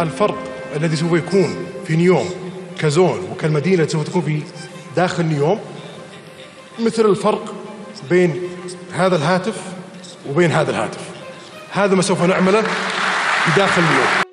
الفرق الذي سوف يكون في نيوم كزون وكالمدينة التي سوف تكون في داخل نيوم مثل الفرق بين هذا الهاتف وبين هذا الهاتف. هذا ما سوف نعمله في داخل نيوم